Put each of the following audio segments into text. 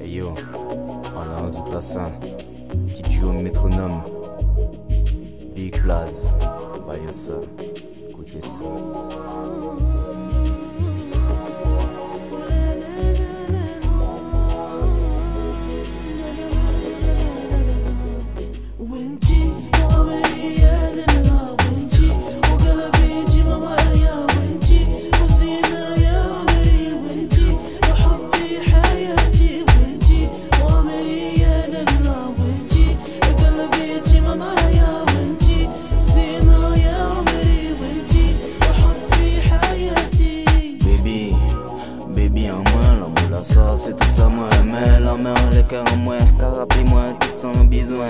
Hey yo, on a un zouk la saint, petit duo métronome, Big bah y'a ça, écoutez ça. Les cœurs en moi, car rappelez-moi tout sans besoin,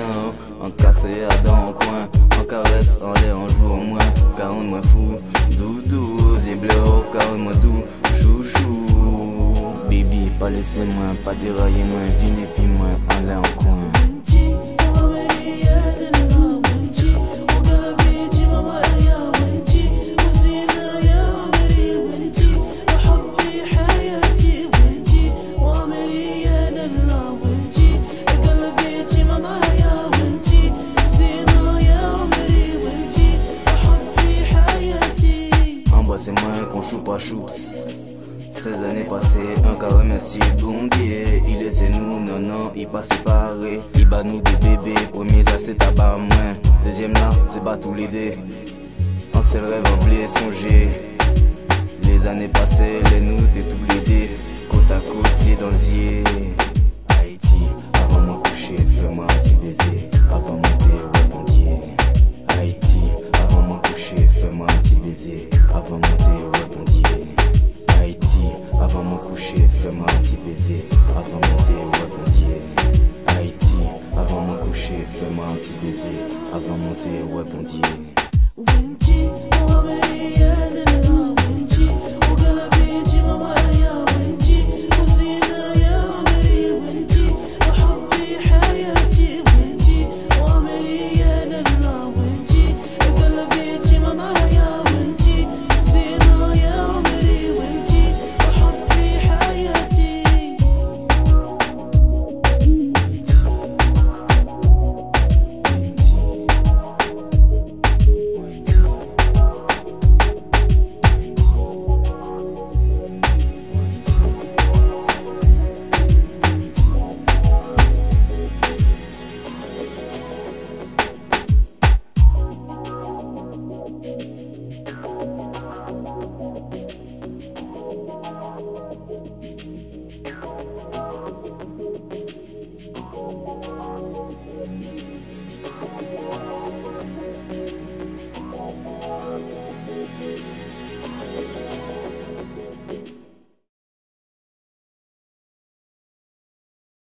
en cassé à dans au coin, en caresse, en l'air, en joue au moins, car on moi fou, doudou, yeux bleus, car on moi doux, chouchou, baby, pas laisser moi, pas dérailler moi, vine et puis moi, en l'air en coin. Embrassez-moi qu'on chou pas choups. 16 années passées, un cas remercié bon Dieu. Il laissait nous, non, non, il pas séparé. Il bat nous des bébés. Premier ça c'est tabac moins. Deuxième là, c'est pas tous les dés. Un seul rêve oublié, songer. Les années passées, les nous, t'es tous les fais-moi un petit baiser avant monter au répondier. Haïti, avant mon coucher, fais-moi un petit baiser avant monter au répondier.